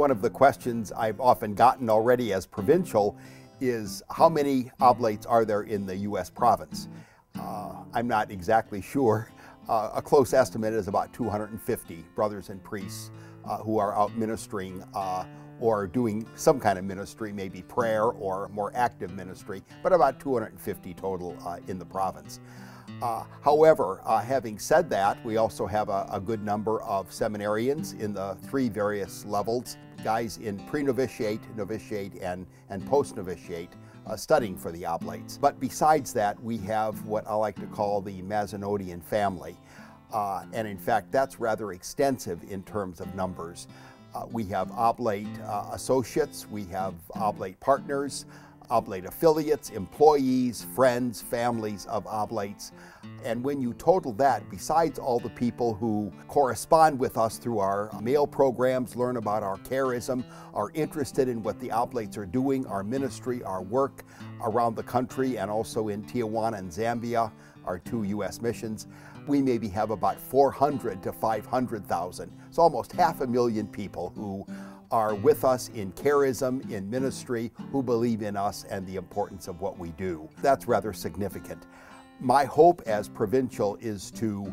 One of the questions I've often gotten already as provincial is how many oblates are there in the U.S. province? Uh, I'm not exactly sure. Uh, a close estimate is about 250 brothers and priests uh, who are out ministering uh, or doing some kind of ministry, maybe prayer or more active ministry, but about 250 total uh, in the province. Uh, however, uh, having said that, we also have a, a, good number of seminarians in the three various levels, guys in pre-novitiate, novitiate, and, and post-novitiate, uh, studying for the oblates. But besides that, we have what I like to call the Mazenodian family. Uh, and in fact, that's rather extensive in terms of numbers. Uh, we have oblate uh, associates, we have oblate partners, oblate affiliates, employees, friends, families of oblates. And when you total that, besides all the people who correspond with us through our mail programs, learn about our charism, are interested in what the oblates are doing, our ministry, our work around the country, and also in Tijuana and Zambia, our two U.S. missions, we maybe have about 400 to 500,000. So almost half a million people who are with us in charism, in ministry, who believe in us and the importance of what we do. That's rather significant. My hope as provincial is to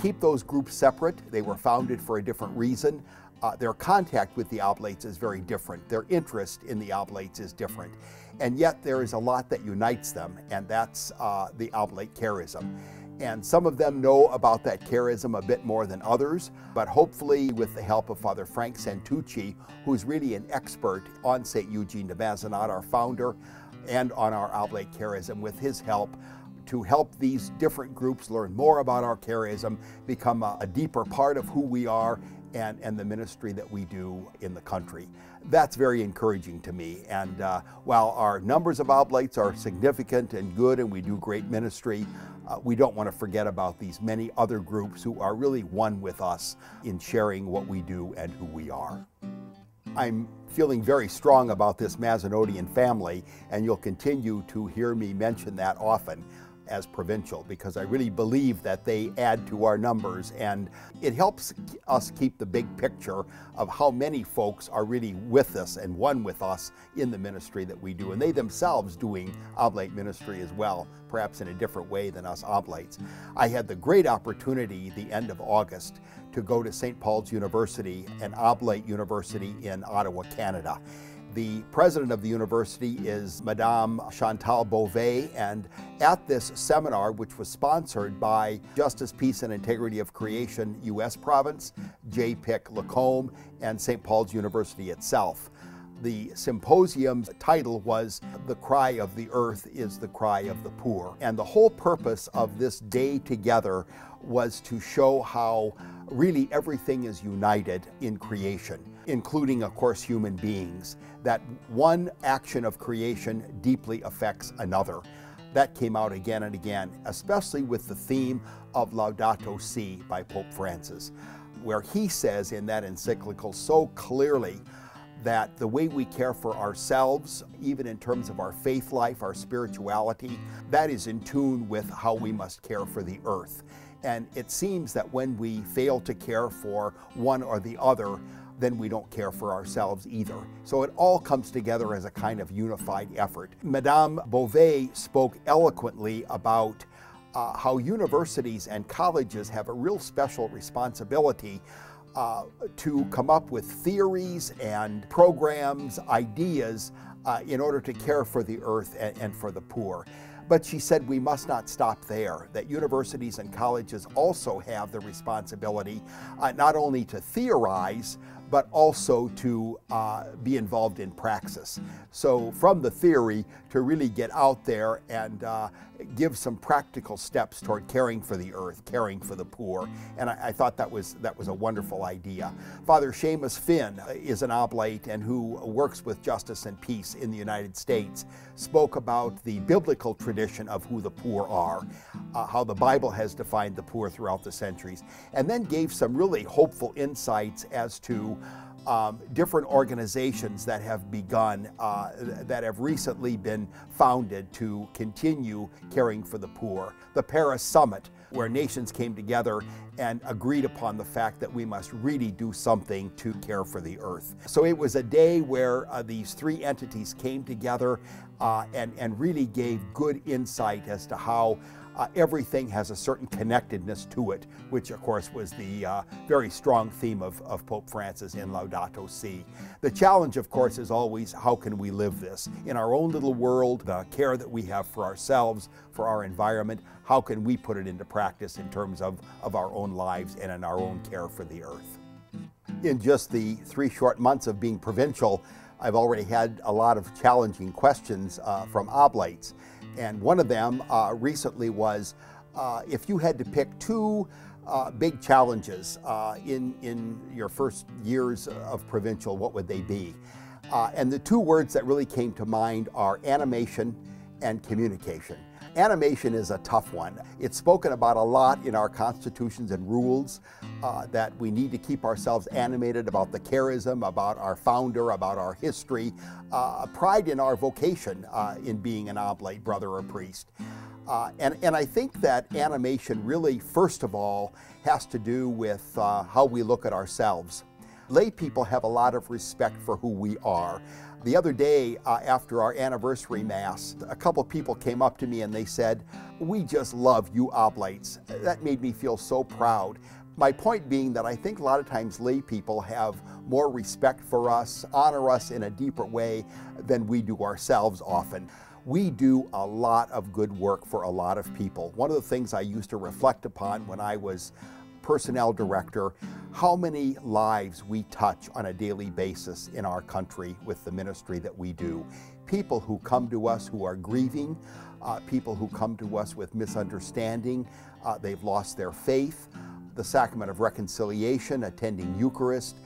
keep those groups separate. They were founded for a different reason. Uh, their contact with the oblates is very different. Their interest in the oblates is different. And yet there is a lot that unites them, and that's uh, the oblate charism. And some of them know about that charism a bit more than others, but hopefully with the help of Father Frank Santucci, who's really an expert on St. Eugene de Mazenod, our founder, and on our oblate charism, with his help, to help these different groups learn more about our charism, become a, a deeper part of who we are, and, and the ministry that we do in the country. That's very encouraging to me. And uh, while our numbers of oblates are significant and good and we do great ministry, uh, we don't want to forget about these many other groups who are really one with us in sharing what we do and who we are. I'm feeling very strong about this Mazenodian family, and you'll continue to hear me mention that often as provincial because I really believe that they add to our numbers and it helps us keep the big picture of how many folks are really with us and one with us in the ministry that we do and they themselves doing oblate ministry as well perhaps in a different way than us oblates. I had the great opportunity the end of August to go to St. Paul's University, an oblate university in Ottawa, Canada. The president of the university is Madame Chantal Beauvais, and at this seminar, which was sponsored by Justice, Peace, and Integrity of Creation U.S. Province, JPIC Lacombe, and St. Paul's University itself, the symposium's title was The Cry of the Earth is the Cry of the Poor. And the whole purpose of this day together was to show how really everything is united in creation, including, of course, human beings, that one action of creation deeply affects another. That came out again and again, especially with the theme of Laudato Si by Pope Francis, where he says in that encyclical so clearly that the way we care for ourselves, even in terms of our faith life, our spirituality, that is in tune with how we must care for the earth. And it seems that when we fail to care for one or the other, then we don't care for ourselves either. So it all comes together as a kind of unified effort. Madame Beauvais spoke eloquently about uh, how universities and colleges have a real special responsibility uh, to come up with theories and programs, ideas uh, in order to care for the earth and, and for the poor. But she said we must not stop there, that universities and colleges also have the responsibility uh, not only to theorize, but also to uh, be involved in praxis. So from the theory to really get out there and uh, give some practical steps toward caring for the earth, caring for the poor. And I, I, thought that was, that was a wonderful idea. Father Seamus Finn is an oblate and who works with Justice and Peace in the United States, spoke about the biblical tradition of who the poor are, uh, how the Bible has defined the poor throughout the centuries, and then gave some really hopeful insights as to um, different organizations that have begun, uh, that have recently been founded to continue caring for the poor. The Paris Summit, where nations came together and agreed upon the fact that we must really do something to care for the earth. So it was a day where uh, these three entities came together uh, and, and really gave good insight as to how uh, everything has a certain connectedness to it, which of course was the uh, very strong theme of, of Pope Francis in Laudato Si. The challenge, of course, is always how can we live this? In our own little world, the care that we have for ourselves, for our environment, how can we put it into practice in terms of, of our own lives and in our own care for the earth? In just the three short months of being provincial, I've already had a lot of challenging questions uh, from oblates. And one of them uh, recently was uh, if you had to pick two uh, big challenges uh, in, in your first years of provincial, what would they be? Uh, and the two words that really came to mind are animation and communication. Animation is a tough one. It's spoken about a lot in our constitutions and rules uh, that we need to keep ourselves animated about the charism, about our founder, about our history, uh, pride in our vocation uh, in being an oblate brother or priest. Uh, and, and I think that animation really, first of all, has to do with uh, how we look at ourselves. Lay people have a lot of respect for who we are. The other day, uh, after our anniversary Mass, a couple people came up to me and they said, We just love you oblates. That made me feel so proud. My point being that I think a lot of times lay people have more respect for us, honor us in a deeper way than we do ourselves often. We do a lot of good work for a lot of people. One of the things I used to reflect upon when I was personnel director, how many lives we touch on a daily basis in our country with the ministry that we do. People who come to us who are grieving, uh, people who come to us with misunderstanding, uh, they've lost their faith, the sacrament of reconciliation, attending Eucharist,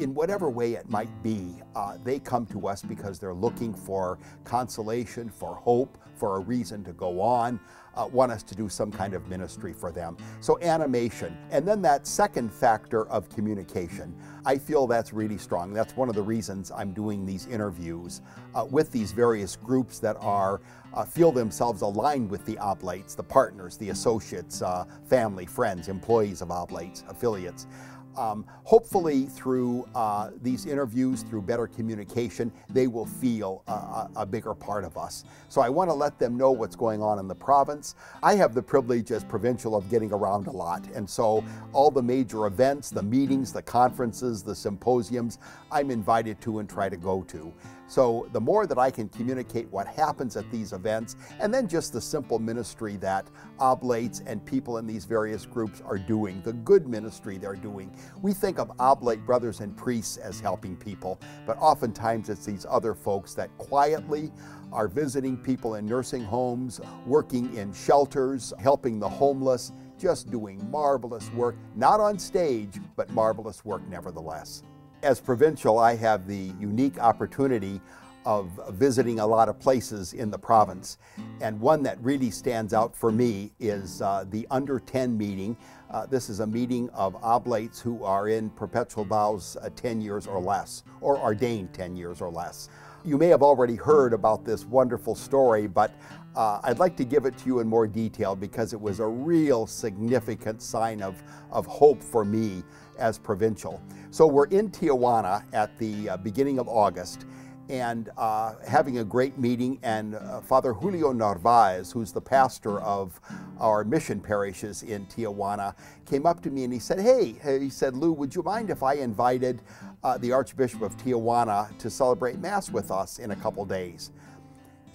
in whatever way it might be, uh, they come to us because they're looking for consolation, for hope, for a reason to go on, uh, want us to do some kind of ministry for them. So animation. And then that second factor of communication. I feel that's really strong. That's one of the reasons I'm doing these interviews uh, with these various groups that are uh, feel themselves aligned with the oblates, the partners, the associates, uh, family, friends, employees of oblates, affiliates. Um, hopefully, through uh, these interviews, through better communication, they will feel a, a bigger part of us. So I want to let them know what's going on in the province. I have the privilege as provincial of getting around a lot, and so all the major events, the meetings, the conferences, the symposiums, I'm invited to and try to go to. So the more that I can communicate what happens at these events, and then just the simple ministry that oblates and people in these various groups are doing, the good ministry they're doing. We think of oblate brothers and priests as helping people, but oftentimes it's these other folks that quietly are visiting people in nursing homes, working in shelters, helping the homeless, just doing marvelous work, not on stage, but marvelous work nevertheless. As provincial, I have the unique opportunity of visiting a lot of places in the province. And one that really stands out for me is uh, the Under 10 meeting. Uh, this is a meeting of oblates who are in perpetual vows uh, 10 years or less, or ordained 10 years or less. You may have already heard about this wonderful story, but uh, I'd like to give it to you in more detail because it was a real significant sign of, of hope for me as provincial. So we're in Tijuana at the uh, beginning of August and uh, having a great meeting. And uh, Father Julio Narvaez, who's the pastor of our mission parishes in Tijuana, came up to me and he said, Hey, he said, Lou, would you mind if I invited uh, the Archbishop of Tijuana to celebrate Mass with us in a couple days?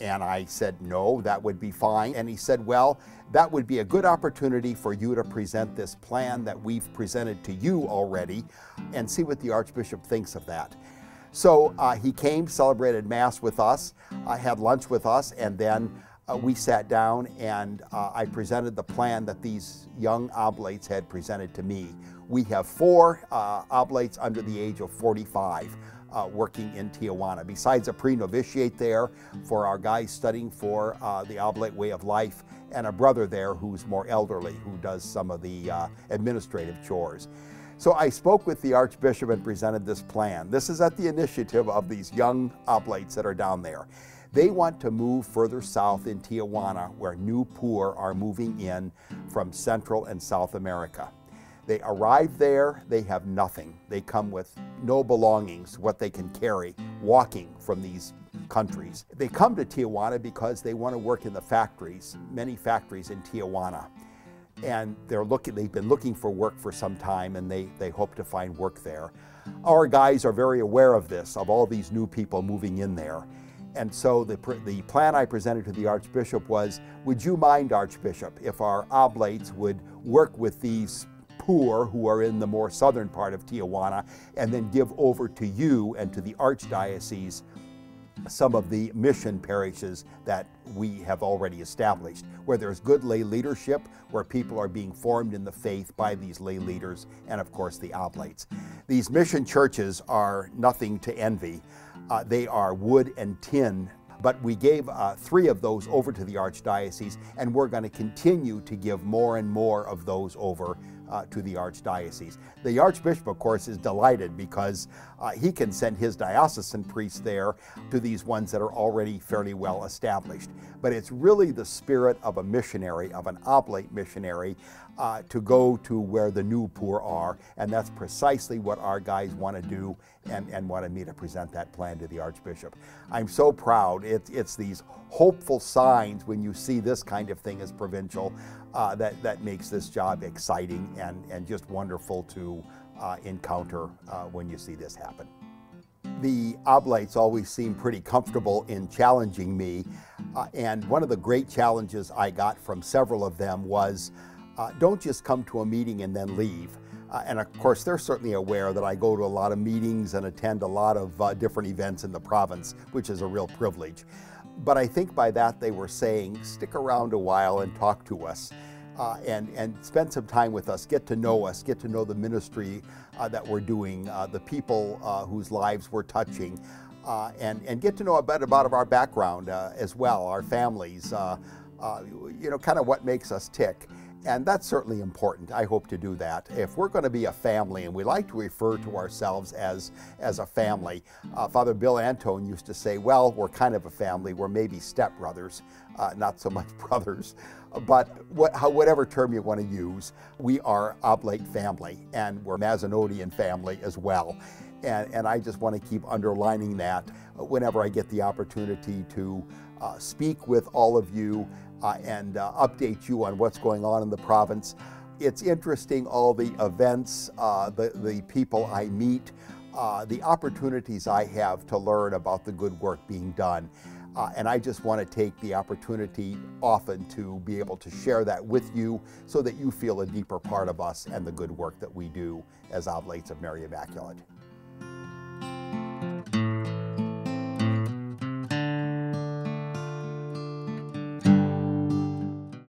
And I said, no, that would be fine. And he said, well, that would be a good opportunity for you to present this plan that we've presented to you already and see what the Archbishop thinks of that. So uh, he came, celebrated Mass with us, uh, had lunch with us, and then uh, we sat down and uh, I presented the plan that these young oblates had presented to me. We have four uh, oblates under the age of 45 uh, working in Tijuana. Besides a pre-novitiate there for our guys studying for uh, the oblate way of life, and a brother there who's more elderly, who does some of the uh, administrative chores. So I spoke with the Archbishop and presented this plan. This is at the initiative of these young oblates that are down there. They want to move further south in Tijuana where new poor are moving in from Central and South America. They arrive there, they have nothing. They come with no belongings, what they can carry, walking from these countries. They come to Tijuana because they want to work in the factories, many factories in Tijuana. And they're looking, they've been looking for work for some time and they, they hope to find work there. Our guys are very aware of this, of all these new people moving in there. And so the, the plan I presented to the Archbishop was, would you mind, Archbishop, if our oblates would work with these poor who are in the more southern part of Tijuana and then give over to you and to the Archdiocese some of the mission parishes that we have already established, where there's good lay leadership, where people are being formed in the faith by these lay leaders, and of course the oblates. These mission churches are nothing to envy. Uh, they are wood and tin but we gave uh, three of those over to the Archdiocese, and we're going to continue to give more and more of those over uh, to the Archdiocese. The Archbishop, of course, is delighted because uh, he can send his diocesan priests there to these ones that are already fairly well established. But it's really the spirit of a missionary, of an oblate missionary, uh, to go to where the new poor are, and that's precisely what our guys want to do and, and wanted me to present that plan to the Archbishop. I'm so proud. It, it's these hopeful signs when you see this kind of thing as provincial uh, that, that makes this job exciting and, and just wonderful to uh, encounter uh, when you see this happen. The oblates always seem pretty comfortable in challenging me, uh, and one of the great challenges I got from several of them was uh, don't just come to a meeting and then leave. Uh, and of course, they're certainly aware that I go to a lot of meetings and attend a lot of uh, different events in the province, which is a real privilege. But I think by that they were saying, stick around a while and talk to us. Uh, and, and spend some time with us, get to know us, get to know the ministry uh, that we're doing, uh, the people uh, whose lives we're touching, and, and get to know a bit about of our background as well, our families, you know, kind of what makes us tick. And that's certainly important. I hope to do that. If we're going to be a family, and we like to refer to ourselves as, as a family, uh, Father Bill Antone used to say, well, we're kind of a family. We're maybe stepbrothers, uh, not so much brothers. But what, how, whatever term you want to use, we are Oblate family, and we're Mazenodian family as well. And, and I just want to keep underlining that whenever I get the opportunity to uh, speak with all of you and uh, update you on what's going on in the province. It's interesting, all the events, uh, the, the people I meet, uh, the opportunities I have to learn about the good work being done. Uh, and I just want to take the opportunity often to be able to share that with you so that you feel a deeper part of us and the good work that we do as Oblates of Mary Immaculate.